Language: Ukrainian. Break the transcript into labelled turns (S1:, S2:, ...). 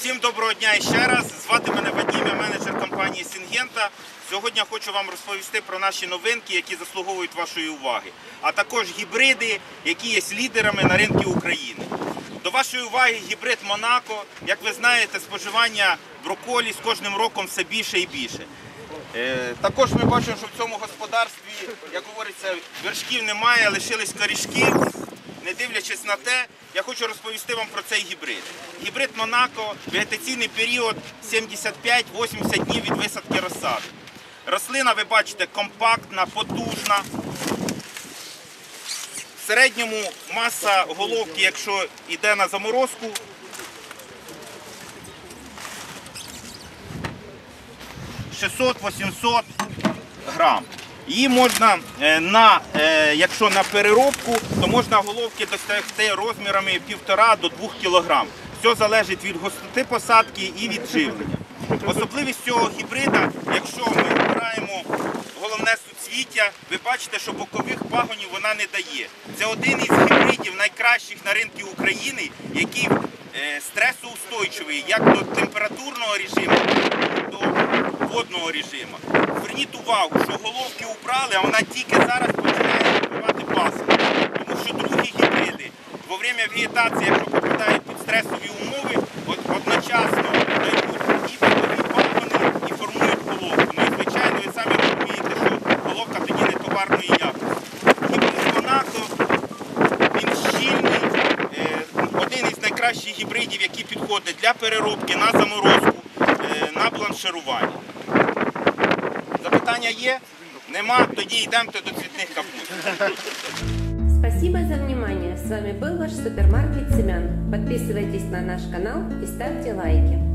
S1: Всім доброго дня ще раз. Звати мене Вадим, я менеджер компанії Сінгента. Сьогодні хочу вам розповісти про наші новинки, які заслуговують вашої уваги, а також гібриди, які є лідерами на ринку України. До вашої уваги гібрид Монако. Як ви знаєте, споживання броколі з кожним роком все більше і більше. Е, Також ми бачимо, що в цьому господарстві, як говориться, вершків немає, лишились корішки. Не дивлячись на те, я хочу розповісти вам про цей гібрид. Гібрид Монако, вегетаційний період 75-80 днів від висадки розсади. Рослина, ви бачите, компактна, потужна. В середньому маса головки, якщо йде на заморозку, – 600-800 грам. Її можна е, на, е, якщо на переробку, то можна головки досягти розмірами 1,5 до 2 кг. Все залежить від густоти посадки і від живлення. Особливість цього гібрида, якщо ми вибираємо головне суцвіття, ви бачите, що бокових пагонів вона не дає. Це один із гібридів найкращих на ринку України, який е, стресоустойчивий як до температурного режиму, до водного режиму. Зверніть увагу, що головки убрали, а вона тільки зараз починає вибивати паску. Тому що другі гібриди во время вегетації, якщо попадають під стресові умови, от, одночасно дають і бокові пагони, і формують головку. Ну і звичайно, ви самі розумієте, що головка тоді не товарної якості. Гібрид Монако, він щільний, е, один із найкращих гібридів, які підходять для переробки на заморозку, на бланширування. Запитання є? Нема? Тоді йдемте до цвітних капуст.
S2: Спасибо за внимание. С вами был ваш супермаркет семян. Подписывайтесь на наш канал и ставьте лайки.